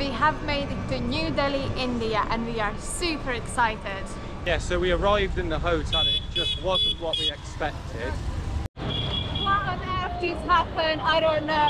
We have made it to New Delhi, India, and we are super excited. Yeah, so we arrived in the hotel and it just wasn't what we expected. What on earth just happened? I don't know.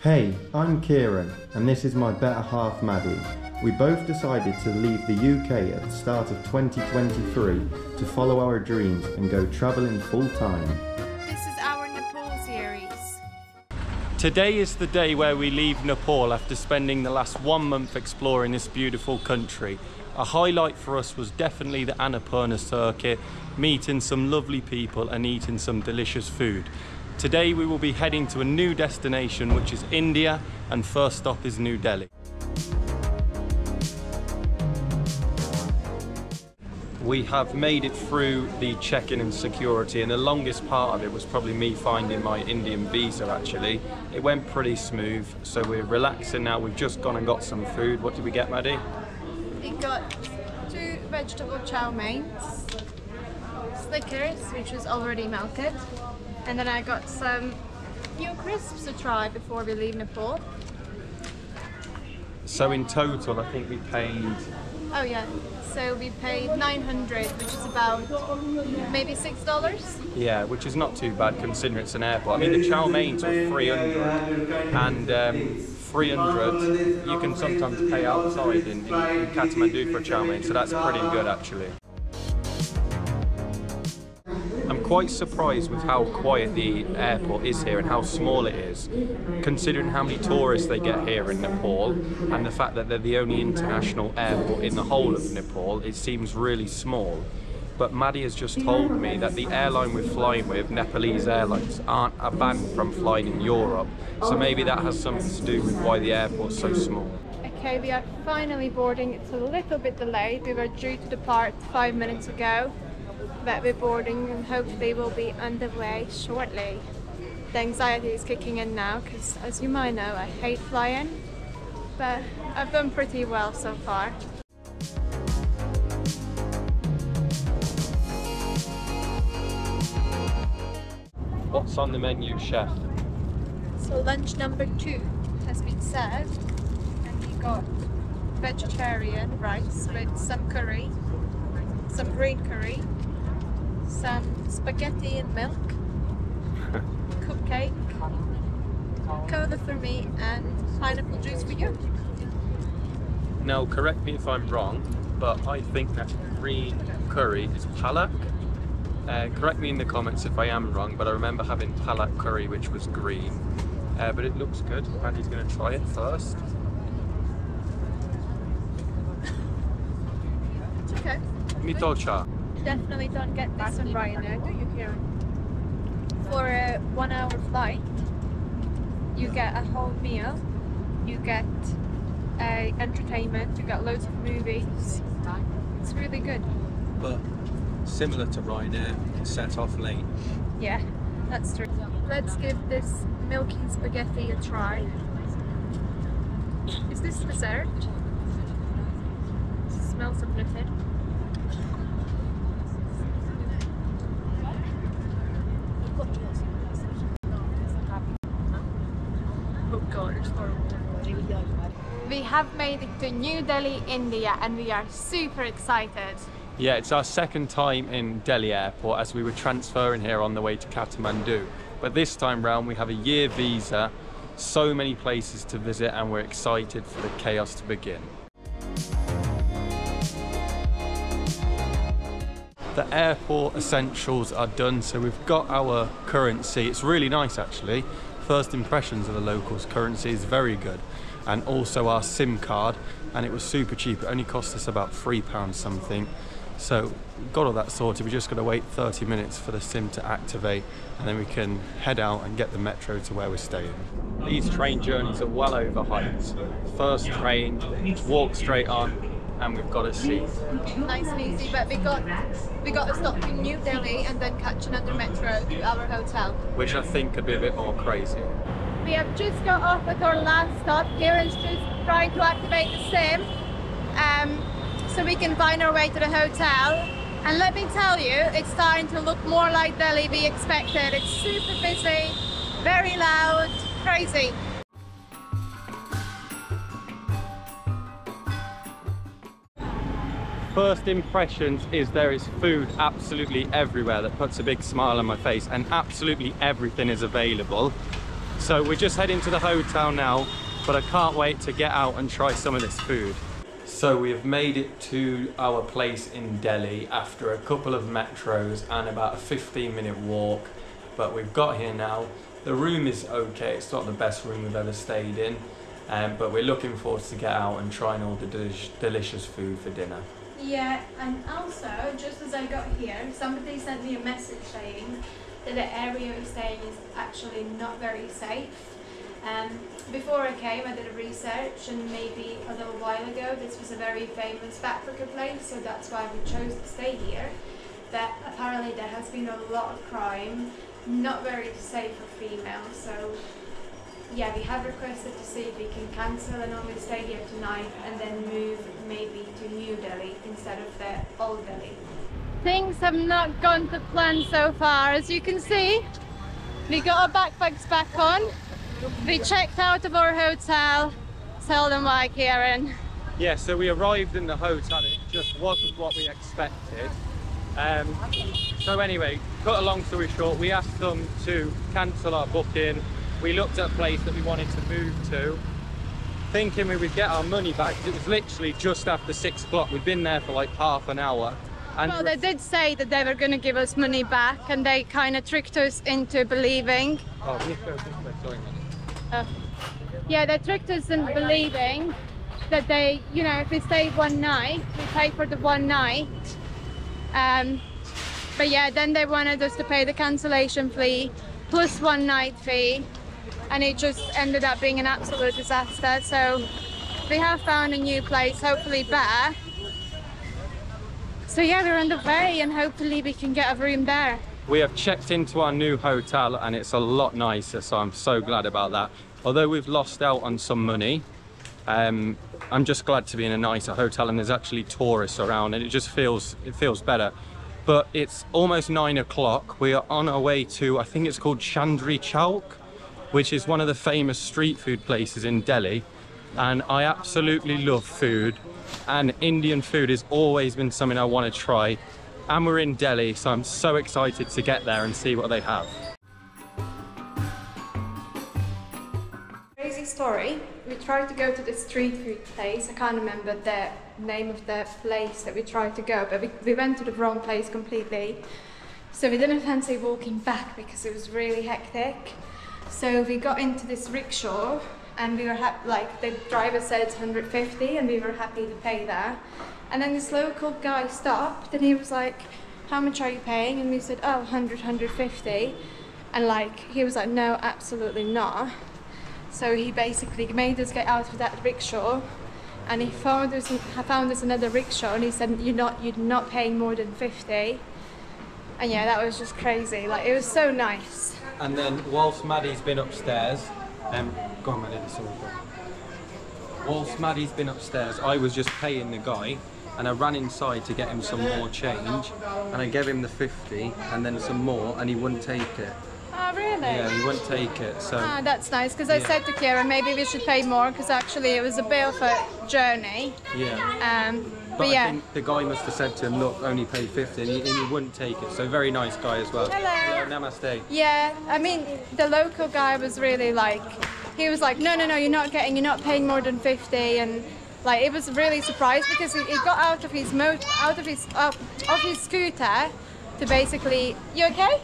Hey, I'm Kieran, and this is my better half Maddie. We both decided to leave the UK at the start of 2023 to follow our dreams and go travelling full time. Today is the day where we leave Nepal after spending the last one month exploring this beautiful country. A highlight for us was definitely the Annapurna circuit, meeting some lovely people and eating some delicious food. Today we will be heading to a new destination which is India and first stop is New Delhi. We have made it through the check-in and security and the longest part of it was probably me finding my Indian visa actually. It went pretty smooth so we're relaxing now. We've just gone and got some food. What did we get Maddie? We got two vegetable chow meins, Snickers, which was already melted, and then I got some new crisps to try before we leave Nepal. So in total I think we paid Oh yeah, so we paid 900, which is about maybe six dollars. Yeah, which is not too bad considering it's an airport. I mean, the chow meins are 300 and um, 300 you can sometimes pay outside in, in, in Kathmandu for chow mein, so that's pretty good actually. Quite surprised with how quiet the airport is here and how small it is, considering how many tourists they get here in Nepal and the fact that they're the only international airport in the whole of Nepal. It seems really small. But Maddie has just told me that the airline we're flying with, Nepalese Airlines, aren't banned from flying in Europe. So maybe that has something to do with why the airport's so small. Okay, we are finally boarding. It's a little bit delayed. We were due to depart five minutes ago, but we're boarding and hopefully we'll be underway shortly. The anxiety is kicking in now because, as you might know, I hate flying, but I've done pretty well so far. What's on the menu, chef? So lunch number two has been served and we got vegetarian rice with some curry, some green curry, some spaghetti and milk, cupcake, cola for me and pineapple juice for you. Now, correct me if I'm wrong, but I think that green curry is palak. Uh, correct me in the comments if I am wrong, but I remember having palak curry which was green. Uh, but it looks good. Andy's going to try it first. It's okay. Mitocha. Definitely don't get this on Ryanair, do you here? For a one hour flight, you get a whole meal, you get a entertainment, you get loads of movies. It's really good. but similar to Ryanair, you can set off late. Yeah, that's true. Let's give this milky spaghetti a try. Is this dessert? smells something. Oh god, it's horrible. We have made it to New Delhi, India, and we are super excited. Yeah, it's our second time in Delhi Airport as we were transferring here on the way to Kathmandu. But this time round we have a year visa, so many places to visit and we're excited for the chaos to begin. The airport essentials are done, so we've got our currency. It's really nice actually. First impressions of the locals currency is very good. And also our SIM card, and it was super cheap. It only cost us about £3 something. So got all that sorted. We just got to wait 30 minutes for the SIM to activate, and then we can head out and get the metro to where we're staying. These train journeys are well overhyped. First train, walk straight on, and we've got a seat. nice and easy. But we got we got to stop in New Delhi and then catch another metro to our hotel. which I think could be a bit more crazy. We have just got off with our last stop. Kieran's just trying to activate the sim um, so we can find our way to the hotel. And let me tell you, it's starting to look more like Delhi we expected. It's super busy, very loud, crazy. first impressions is there is food absolutely everywhere that puts a big smile on my face and absolutely everything is available so we're just heading to the hotel now, but I can't wait to get out and try some of this food. So we have made it to our place in Delhi after a couple of metros and about a 15 minute walk. But we've got here now. The room is okay, it's not the best room we've ever stayed in. Um, but we're looking forward to get out and trying all the delish- delicious food for dinner. Yeah, and also, just as I got here, somebody sent me a message saying that the area we're staying is actually not very safe. Um, before I came, I did a research, and maybe a little while ago, this was a very famous backpacker place, so that's why we chose to stay here. But apparently, there has been a lot of crime, not very safe for females, so yeah, we have requested to see if we can cancel and only stay here tonight and then move maybe to New Delhi instead of the old Delhi. Things have not gone to plan so far. As you can see, we got our backpacks back on. We checked out of our hotel. Tell them why, Kieran. Yeah, so we arrived in the hotel. It just wasn't what we expected. Um, so anyway, cut a long story short, we asked them to cancel our booking. We looked at a place that we wanted to move to, thinking we would get our money back. It was literally just after six o'clock. We'd been there for like half an hour. And Well, they did say that they were going to give us money back and they kind of tricked us into believing. Oh, this way, this way, sorry, man. Uh, yeah, they tricked us into believing that they, you know, if we stayed one night, we pay for the one night. Um, but yeah, then they wanted us to pay the cancellation fee plus one night fee, and it just ended up being an absolute disaster. So we have found a new place, hopefully better. So yeah, we're on the way, and hopefully we can get a room there. We have checked into our new hotel and it's a lot nicer, so I'm so glad about that. Although we've lost out on some money, um, I'm just glad to be in a nicer hotel and there's actually tourists around and it just feels it feels better. But it's almost nine o'clock. We are on our way to I think it's called Chandni Chowk, which is one of the famous street food places in Delhi. And I absolutely love food, and Indian food has always been something I want to try. And we're in Delhi, so I'm so excited to get there and see what they have. Crazy story. We tried to go to the street food place. I can't remember the name of the place that we tried to go, but we, we went to the wrong place completely. So we didn't fancy walking back because it was really hectic. So we got into this rickshaw and we were ha- like the driver said it's 150 and we were happy to pay that. And then this local guy stopped and he was like, how much are you paying? And we said, oh, 100, 150. And like, he was like, no, absolutely not. So he basically made us get out of that rickshaw, and he found us found us another rickshaw, and he said you're not you're not paying more than fifty. And yeah, that was just crazy. Like it was so nice. And then whilst Maddie's been upstairs, um, go on Maddie, sorry. Whilst Maddie's been upstairs, I was just paying the guy and I ran inside to get him some more change and I gave him the 50 and then some more and he wouldn't take it. Oh really? Yeah, he wouldn't take it. So Ah, that's nice because I Yeah. said to Kira maybe we should pay more because actually it was a bit of a journey. yeah. Um, but, But I yeah. think the guy must have said to him, look, only pay 50 and he, and he wouldn't take it. So very nice guy as well. Hello. Namaste. Yeah, I mean, the local guy was really like, he was like, no, no, no, you're not getting, you're not paying more than 50. And like, it was really surprised because he, he got out of his mo- out of his, uh, off his scooter to basically, you okay?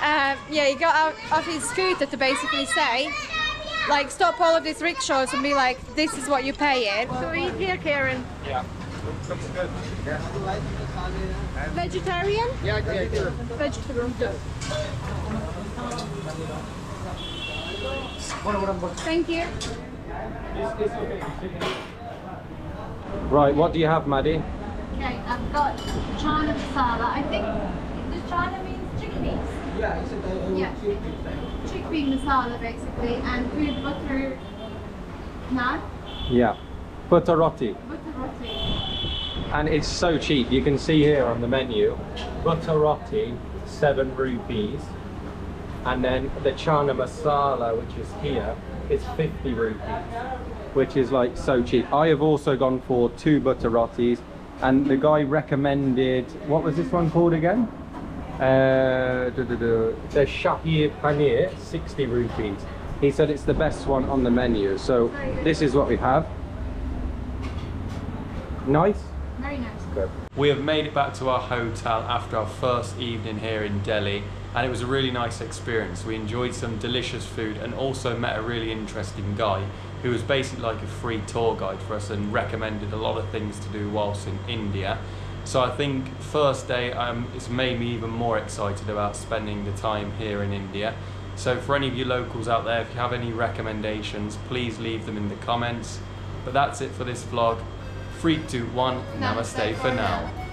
uh, yeah, he got out of his scooter to basically say, like, stop all of these rickshaws and be like, this is what you pay it. So eat here, Kieran. Yeah. Looks good. Vegetarian? Yeah, yeah, yeah. Vegetarian. Thank you. Right, what do you have, Maddie? Okay, I've got chana masala. I think the chana means chickpeas. Yeah, it's a, Yeah. Chickpea masala basically, and food butter naan, Yeah. Butter roti. butter roti. And it's so cheap. You can see here on the menu, butter roti, seven rupees. And then the chana masala, which is here, is 50 rupees, which is like so cheap. I have also gone for two butter rotis, and the guy recommended, what was this one called again? Uh, duh, duh, duh, the Shahi Paneer, 60 rupees. He said it's the best one on the menu. So this is what we have. Nice. Very nice. We have made it back to our hotel after our first evening here in Delhi and it was a really nice experience. We enjoyed some delicious food and also met a really interesting guy who was basically like a free tour guide for us and recommended a lot of things to do whilst in India. So I think first day um, it's made me even more excited about spending the time here in India. So for any of you locals out there, if you have any recommendations, please leave them in the comments. But that's it for this vlog. Three, two, one, namaste, Namaste for now. now.